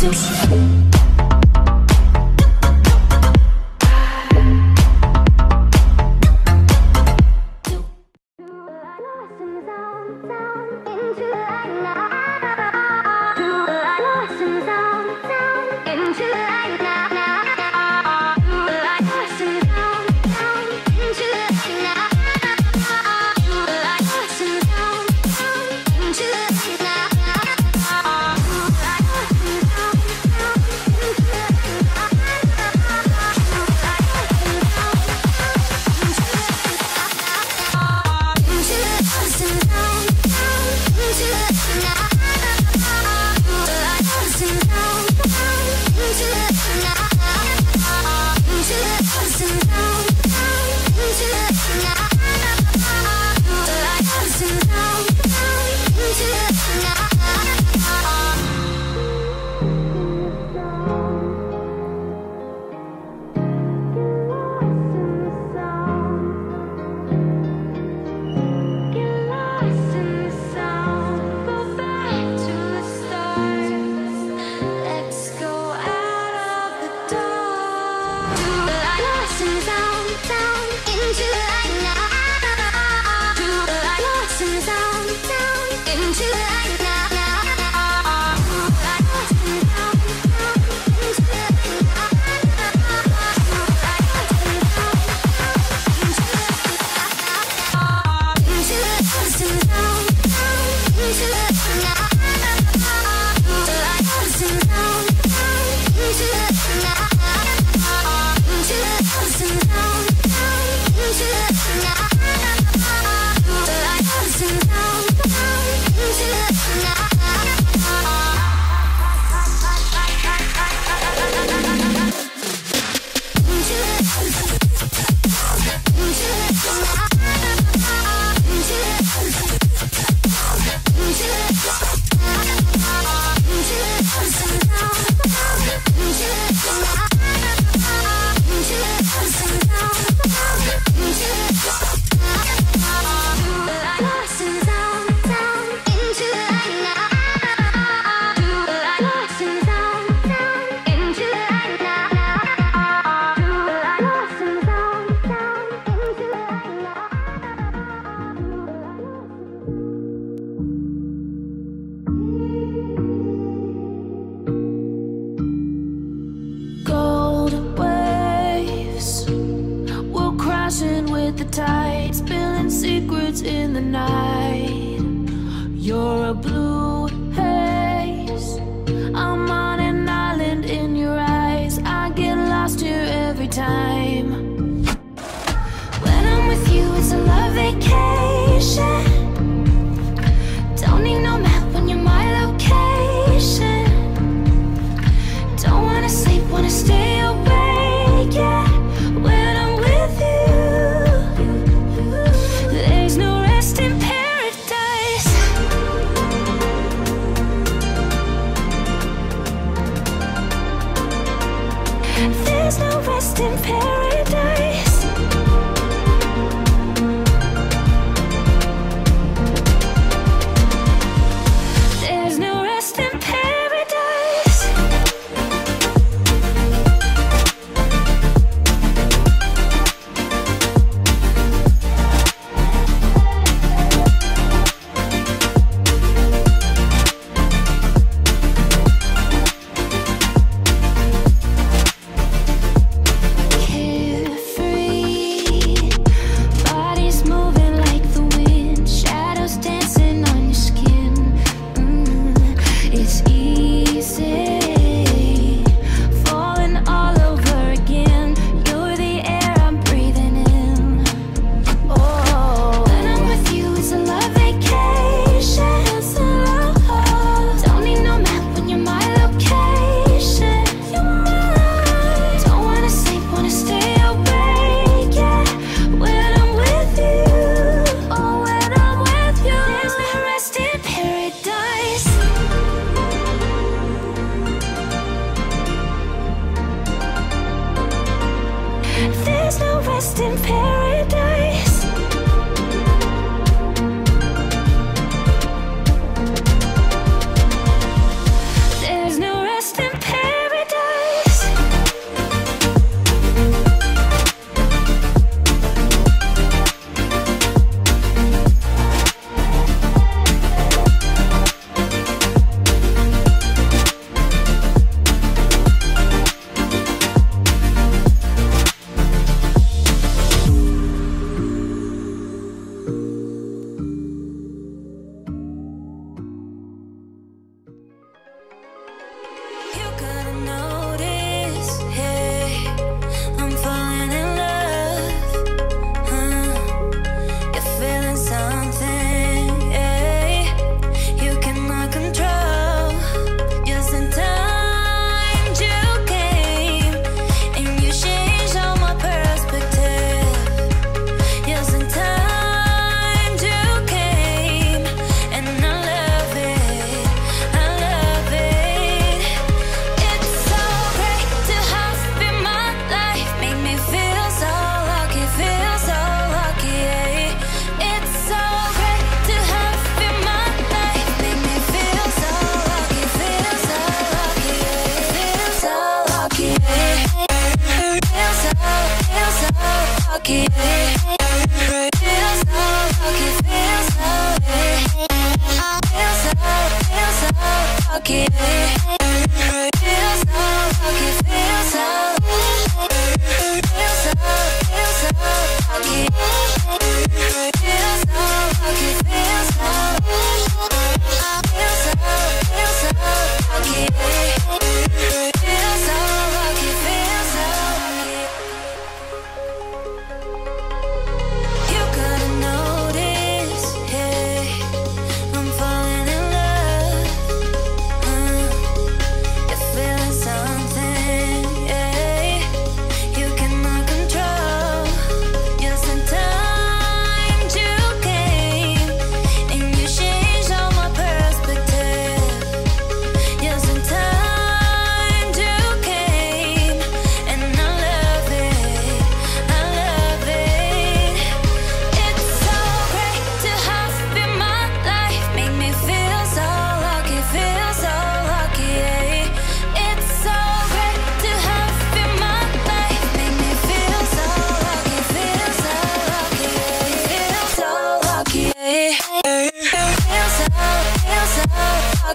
do. 去了，爱了。Radio. time. When I'm with you it's a love vacation. give it.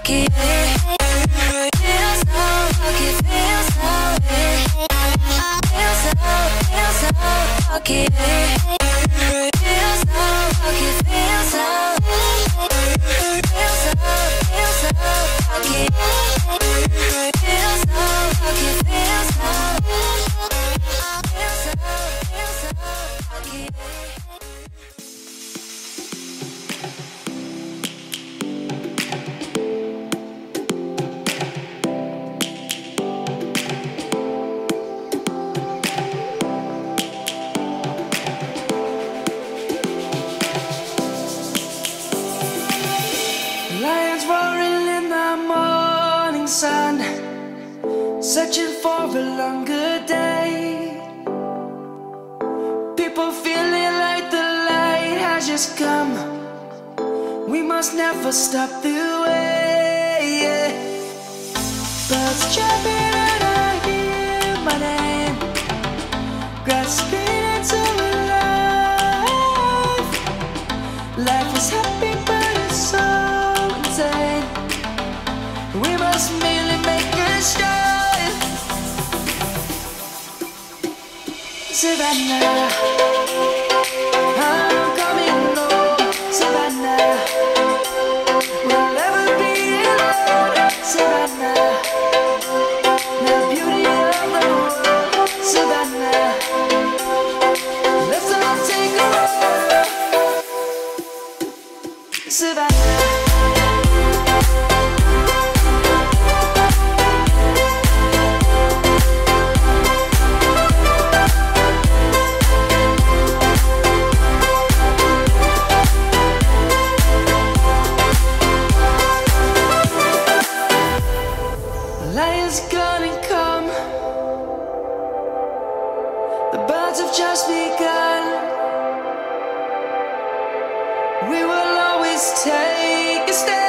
lucky. Feels so lucky, feels so Feels so, feels so lucky. Feels so lucky, Feels so, feels so lucky. just come. We must never stop the way yeah. Birds chirping and I hear my name. Grasping into life. Life is happy but it's so insane. We must merely make a start. Savannah. We will always take a step.